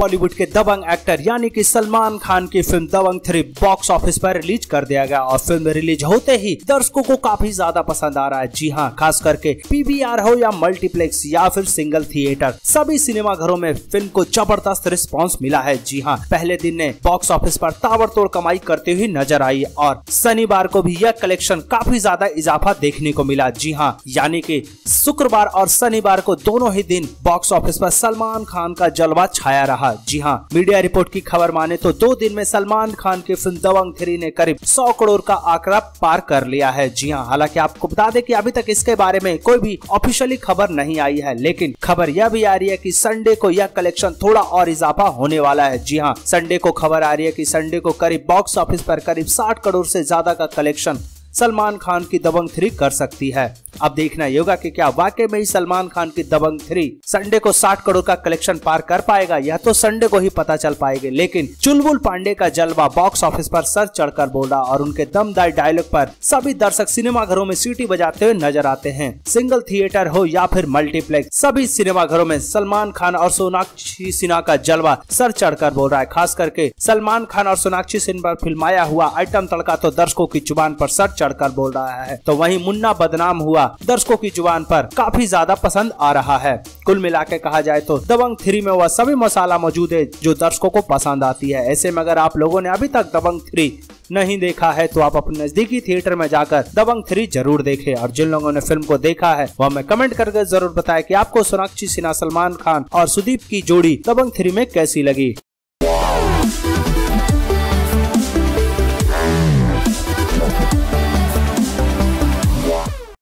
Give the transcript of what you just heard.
बॉलीवुड के दबंग एक्टर, यानी कि सलमान खान की film Dabangg three box office पर रिलीज़ कर दिया गया और फ़िल्म रिलीज़ होते ही दर्शकों को काफ़ी ज़्यादा पसंद आ रहा है। जी हाँ खास करके पीवीआर हो या मल्टीप्लेक्स या फिर सिंगल थिएटर, सभी सिनेमा घरों में फ़िल्म को ज़बरदस्त रिस्पॉन्स मिला है। जी हाँ पहले दिन ने बॉक्स ऑफ़िस पर ताबड़तोड़ कमाई करते हुए नज़र आई और शनिवार को भी यह कलेक्शन काफ़ी ज़्यादा इजाफा देखने को मिला। जी हाँ यानी कि शुक्रवार और शनिवार को दोनों ही दिन बॉक्स ऑफ़िस पर सलमान खान का जलवा छाया रहा। जी हाँ मीडिया रिपोर्ट की खबर माने तो दो दिन में सलमान खान की फ़िल्म दबंग थ्री ने करीब सौ करोड़ का आंकड़ा पार कर लिया है। जी हाँ हालाँकि आपको बता दें कि अभी तक इसके बारे में कोई भी ऑफिशियली खबर नहीं आई है, लेकिन खबर यह भी आ रही है कि संडे को यह कलेक्शन थोड़ा और इजाफा होने वाला है। जी हाँ संडे को खबर आ रही है कि संडे को करीब बॉक्स ऑफ़िस पर करीब 60 करोड़ से ज़्यादा का कलेक्शन सलमान खान की दबंग थ्री कर सकती है। अब देखना होगा कि क्या वाकई में ही सलमान खान की दबंग थ्री संडे को 60 करोड़ का कलेक्शन पार कर पाएगा, यह तो संडे को ही पता चल पाएगा। लेकिन चुलबुल पांडे का जलवा बॉक्स ऑफ़िस पर सर चढ़कर बोल रहा और उनके दमदार डायलॉग पर सभी दर्शक सिनेमा घरों में सीटी बजाते हुए नज़र आते हैं। सिंगल थिएटर हो या फिर मल्टीप्लेक्स, सभी सिनेमा घरों में सलमान खान और सोनाक्षी सिन्हा का जलवा सर चढ़कर बोल रहा है। खास करके सलमान खान और सोनाक्षी सिन्हा पर फिल्माया हुआ आइटम तड़का तो दर्शकों की ज़ुबान पर सर चढ़कर बोल रहा है। तो वहीं मुन्ना बदनाम हुआ। दर्शकों की ज़ुबान पर काफ़ी ज़्यादा पसंद आ रहा है। कुल मिला के कहा जाए तो दबंग थ्री में वह सभी मसाला मौजूद है जो दर्शकों को पसंद आती है। ऐसे में अगर आप लोगों ने अभी तक दबंग थ्री नहीं देखा है तो आप अपने नजदीकी थिएटर में जाकर दबंग थ्री ज़रूर देखें। और जिन लोगों ने फ़िल्म को देखा है, वह हमें कमेंट करके ज़रूर बताएँ कि आपको सोनाक्षी, सिन्हा सलमान खान और सुदीप की जोड़ी दबंग थ्री में कैसी लगी।